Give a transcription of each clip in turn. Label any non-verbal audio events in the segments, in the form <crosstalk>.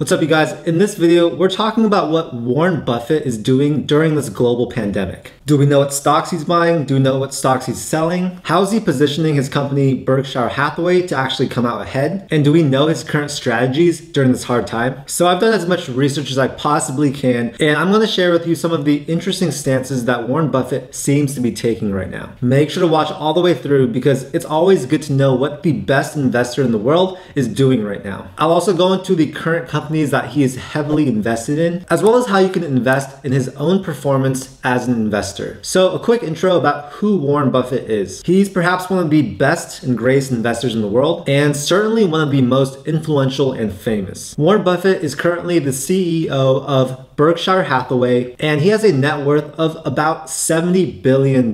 What's up you guys? In this video, we're talking about what Warren Buffett is doing during this global pandemic. Do we know what stocks he's buying? Do we know what stocks he's selling? How is he positioning his company Berkshire Hathaway to actually come out ahead? And do we know his current strategies during this hard time? So I've done as much research as I possibly can, and I'm gonna share with you some of the interesting stances that Warren Buffett seems to be taking right now. Make sure to watch all the way through because it's always good to know what the best investor in the world is doing right now. I'll also go into the current companies that he is heavily invested in, as well as how you can invest in his own performance as an investor. So, a quick intro about who Warren Buffett is. He's perhaps one of the best and greatest investors in the world, and certainly one of the most influential and famous. Warren Buffett is currently the CEO of Berkshire Hathaway, and he has a net worth of about $70 billion.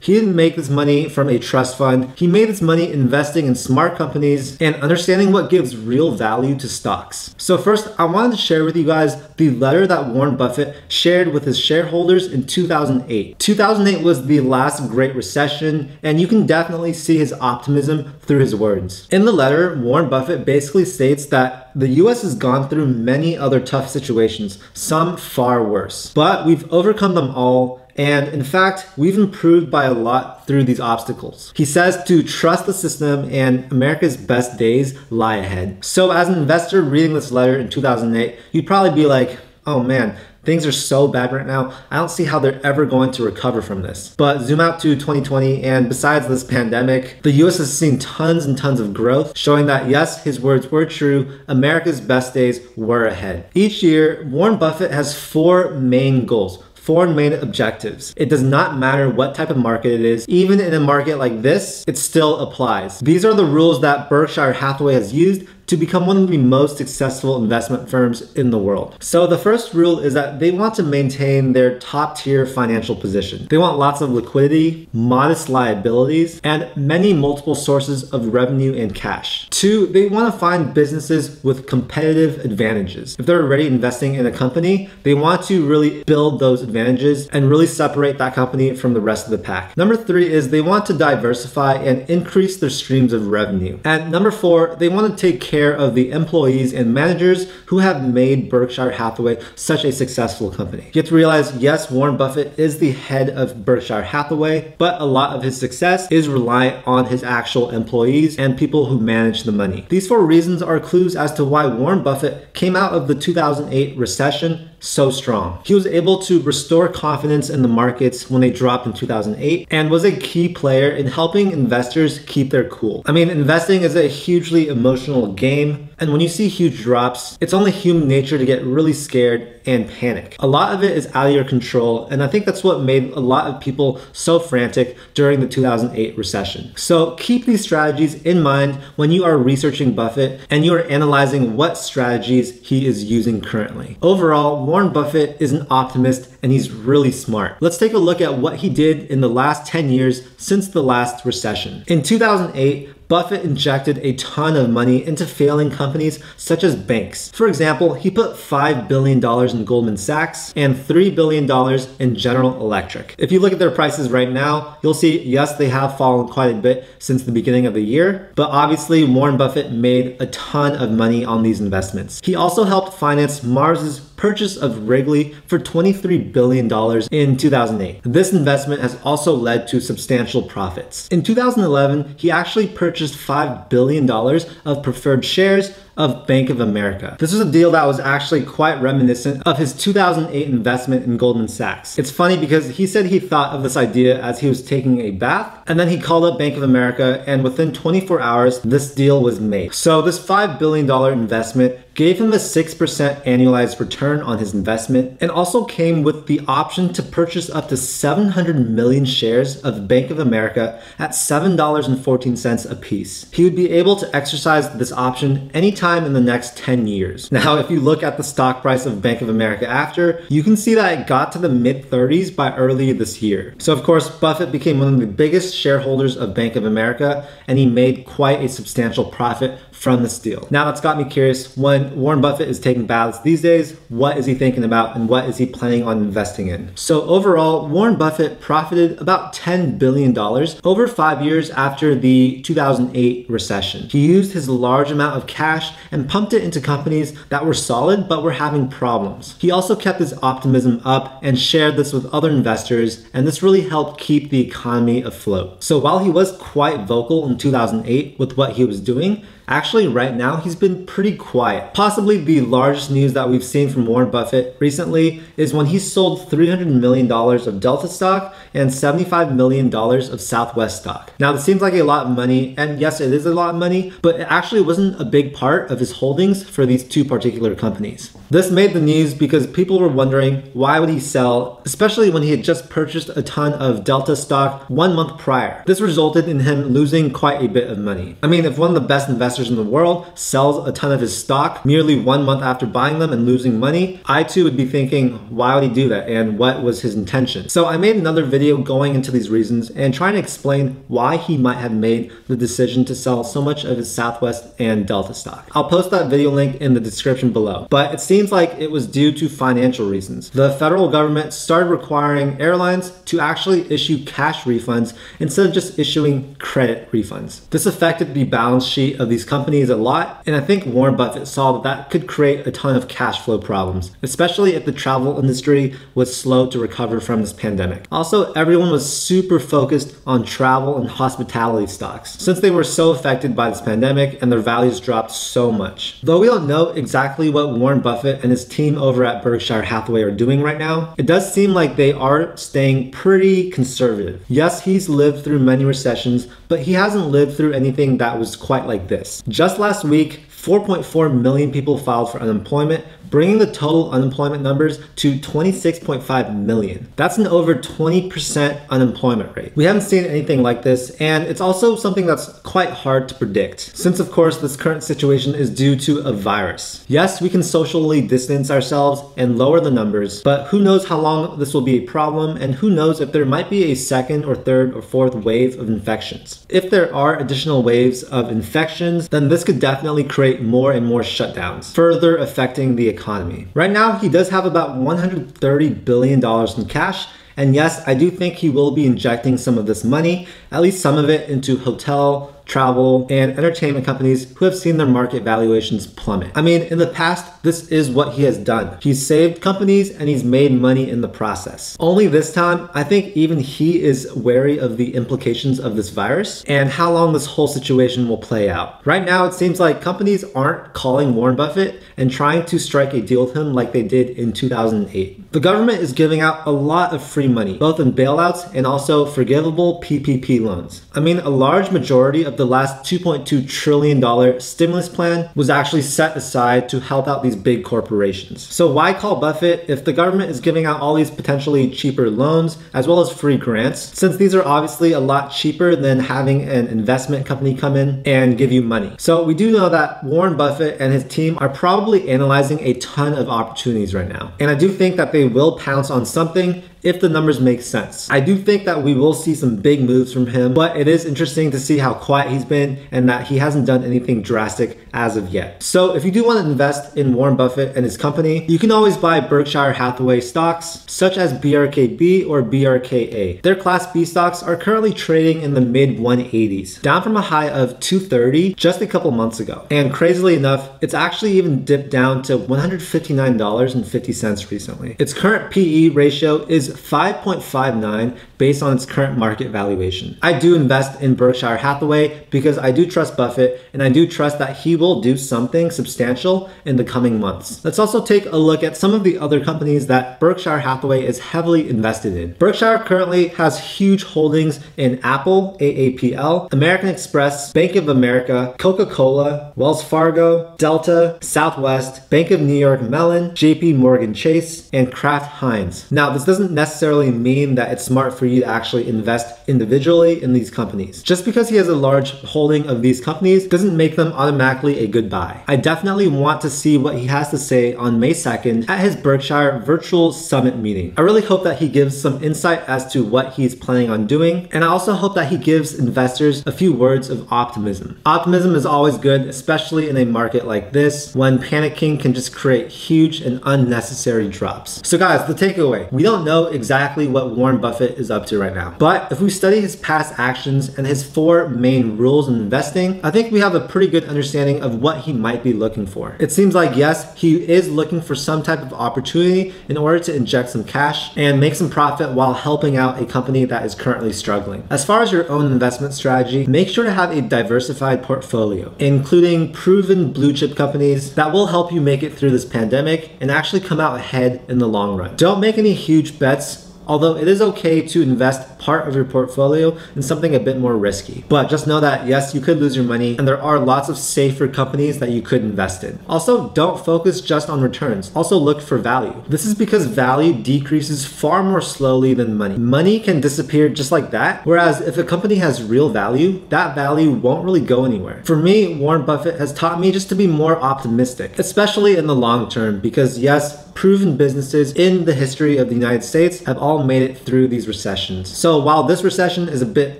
He didn't make this money from a trust fund. He made this money investing in smart companies and understanding what gives real value to stocks. So first, I wanted to share with you guys the letter that Warren Buffett shared with his shareholders in 2008. 2008 was the last great recession, and you can definitely see his optimism through his words. In the letter, Warren Buffett basically states that the US has gone through many other tough situations, some far worse, but we've overcome them all and in fact, we've improved by a lot through these obstacles. He says to trust the system and America's best days lie ahead. So as an investor reading this letter in 2008, you'd probably be like, oh man, Things are so bad right now. I don't see how they're ever going to recover from this. But zoom out to 2020, and besides this pandemic, the US has seen tons and tons of growth, showing that yes, his words were true. America's best days were ahead. Each year, Warren Buffett has four main goals four main objectives. It does not matter what type of market it is. Even in a market like this, it still applies. These are the rules that Berkshire Hathaway has used to become one of the most successful investment firms in the world. So the first rule is that they want to maintain their top tier financial position. They want lots of liquidity, modest liabilities, and many multiple sources of revenue and cash. Two, they want to find businesses with competitive advantages. If they're already investing in a company, they want to really build those advantages and really separate that company from the rest of the pack. Number three is they want to diversify and increase their streams of revenue. And number four, they want to take care care of the employees and managers who have made Berkshire Hathaway such a successful company. You have to realize, yes, Warren Buffett is the head of Berkshire Hathaway, but a lot of his success is reliant on his actual employees and people who manage the money. These four reasons are clues as to why Warren Buffett came out of the 2008 recession so strong. He was able to restore confidence in the markets when they dropped in 2008 and was a key player in helping investors keep their cool. I mean, investing is a hugely emotional game, and when you see huge drops, it's only human nature to get really scared and panic. A lot of it is out of your control, and I think that's what made a lot of people so frantic during the 2008 recession. So keep these strategies in mind when you are researching Buffett and you are analyzing what strategies he is using currently. Overall, Warren Buffett is an optimist and he's really smart. Let's take a look at what he did in the last 10 years since the last recession. In 2008, Buffett injected a ton of money into failing companies such as banks. For example, he put $5 billion in Goldman Sachs and $3 billion in General Electric. If you look at their prices right now, you'll see, yes, they have fallen quite a bit since the beginning of the year, but obviously Warren Buffett made a ton of money on these investments. He also helped finance Mars's purchase of Wrigley for $23 billion in 2008. This investment has also led to substantial profits. In 2011, he actually purchased $5 billion of preferred shares of Bank of America. This was a deal that was actually quite reminiscent of his 2008 investment in Goldman Sachs. It's funny because he said he thought of this idea as he was taking a bath, and then he called up Bank of America, and within 24 hours, this deal was made. So this $5 billion investment gave him a 6% annualized return on his investment and also came with the option to purchase up to 700 million shares of Bank of America at $7.14 a piece. He would be able to exercise this option anytime time in the next 10 years. <laughs> Now, if you look at the stock price of Bank of America after, you can see that it got to the mid 30s by early this year. So of course, Buffett became one of the biggest shareholders of Bank of America and he made quite a substantial profit from this deal. Now that's got me curious when Warren Buffett is taking baths these days, what is he thinking about and what is he planning on investing in? So overall, Warren Buffett profited about $10 billion over five years after the 2008 recession. He used his large amount of cash and pumped it into companies that were solid but were having problems. He also kept his optimism up and shared this with other investors, and this really helped keep the economy afloat. So while he was quite vocal in 2008 with what he was doing, Actually, right now, he's been pretty quiet. Possibly the largest news that we've seen from Warren Buffett recently is when he sold $300 million of Delta stock and $75 million of Southwest stock. Now, this seems like a lot of money, and yes, it is a lot of money, but it actually wasn't a big part of his holdings for these two particular companies. This made the news because people were wondering why would he sell, especially when he had just purchased a ton of Delta stock one month prior. This resulted in him losing quite a bit of money. I mean, if one of the best investors in the world sells a ton of his stock merely one month after buying them and losing money, I too would be thinking, why would he do that and what was his intention? So I made another video going into these reasons and trying to explain why he might have made the decision to sell so much of his Southwest and Delta stock. I'll post that video link in the description below, but it seems seems like it was due to financial reasons. The federal government started requiring airlines to actually issue cash refunds instead of just issuing credit refunds. This affected the balance sheet of these companies a lot, and I think Warren Buffett saw that that could create a ton of cash flow problems, especially if the travel industry was slow to recover from this pandemic. Also, everyone was super focused on travel and hospitality stocks since they were so affected by this pandemic and their values dropped so much. Though we don't know exactly what Warren Buffett Buffett and his team over at Berkshire Hathaway are doing right now, it does seem like they are staying pretty conservative. Yes, he's lived through many recessions, but he hasn't lived through anything that was quite like this. Just last week, 4.4 million people filed for unemployment, bringing the total unemployment numbers to 26.5 million. That's an over 20% unemployment rate. We haven't seen anything like this, and it's also something that's quite hard to predict, since of course this current situation is due to a virus. Yes, we can socially distance ourselves and lower the numbers, but who knows how long this will be a problem, and who knows if there might be a second or third or fourth wave of infections. If there are additional waves of infections, then this could definitely create more and more shutdowns, further affecting the economy economy. Right now, he does have about $130 billion in cash and yes, I do think he will be injecting some of this money, at least some of it, into hotel, travel, and entertainment companies who have seen their market valuations plummet. I mean, in the past, this is what he has done. He's saved companies and he's made money in the process. Only this time, I think even he is wary of the implications of this virus and how long this whole situation will play out. Right now, it seems like companies aren't calling Warren Buffett and trying to strike a deal with him like they did in 2008. The government is giving out a lot of free money, both in bailouts and also forgivable PPP loans. I mean, a large majority of of the last $2.2 trillion stimulus plan was actually set aside to help out these big corporations. So why call Buffett if the government is giving out all these potentially cheaper loans as well as free grants, since these are obviously a lot cheaper than having an investment company come in and give you money. So we do know that Warren Buffett and his team are probably analyzing a ton of opportunities right now. And I do think that they will pounce on something if the numbers make sense. I do think that we will see some big moves from him, but it is interesting to see how quiet he's been and that he hasn't done anything drastic as of yet. So if you do want to invest in Warren Buffett and his company, you can always buy Berkshire Hathaway stocks such as BRKB or BRKA. Their Class B stocks are currently trading in the mid 180s, down from a high of 230 just a couple months ago. And crazily enough, it's actually even dipped down to $159.50 recently. Its current PE ratio is 5.59 based on its current market valuation. I do invest in Berkshire Hathaway because I do trust Buffett and I do trust that he will do something substantial in the coming months. Let's also take a look at some of the other companies that Berkshire Hathaway is heavily invested in. Berkshire currently has huge holdings in Apple, AAPL, American Express, Bank of America, Coca-Cola, Wells Fargo, Delta, Southwest, Bank of New York Mellon, JP Morgan Chase, and Kraft Heinz. Now, this doesn't necessarily mean that it's smart for you to actually invest individually in these companies. Just because he has a large holding of these companies doesn't make them automatically a good buy. I definitely want to see what he has to say on May 2nd at his Berkshire virtual summit meeting. I really hope that he gives some insight as to what he's planning on doing, and I also hope that he gives investors a few words of optimism. Optimism is always good, especially in a market like this when panicking can just create huge and unnecessary drops. So guys, the takeaway, we don't know exactly what Warren Buffett is up to right now, but if we study his past actions and his four main rules in investing, I think we have a pretty good understanding of what he might be looking for. It seems like yes, he is looking for some type of opportunity in order to inject some cash and make some profit while helping out a company that is currently struggling. As far as your own investment strategy, make sure to have a diversified portfolio, including proven blue chip companies that will help you make it through this pandemic and actually come out ahead in the long run. Don't make any huge bets Although it is okay to invest part of your portfolio in something a bit more risky. But just know that yes, you could lose your money and there are lots of safer companies that you could invest in. Also, don't focus just on returns. Also look for value. This is because value decreases far more slowly than money. Money can disappear just like that. Whereas if a company has real value, that value won't really go anywhere. For me, Warren Buffett has taught me just to be more optimistic, especially in the long term because yes, proven businesses in the history of the United States have all made it through these recessions. So while this recession is a bit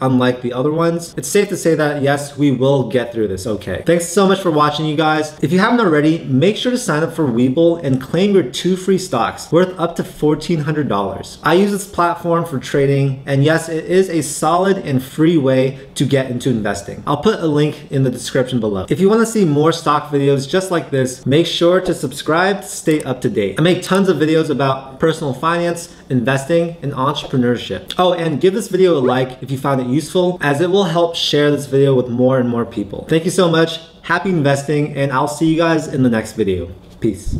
unlike the other ones, it's safe to say that yes, we will get through this okay. Thanks so much for watching you guys. If you haven't already, make sure to sign up for Webull and claim your two free stocks worth up to $1,400. I use this platform for trading and yes, it is a solid and free way to get into investing. I'll put a link in the description below. If you want to see more stock videos just like this, make sure to subscribe to stay up to date. I make tons of videos about personal finance, investing, and entrepreneurship. Oh, and give this video a like if you found it useful, as it will help share this video with more and more people. Thank you so much, happy investing, and I'll see you guys in the next video. Peace.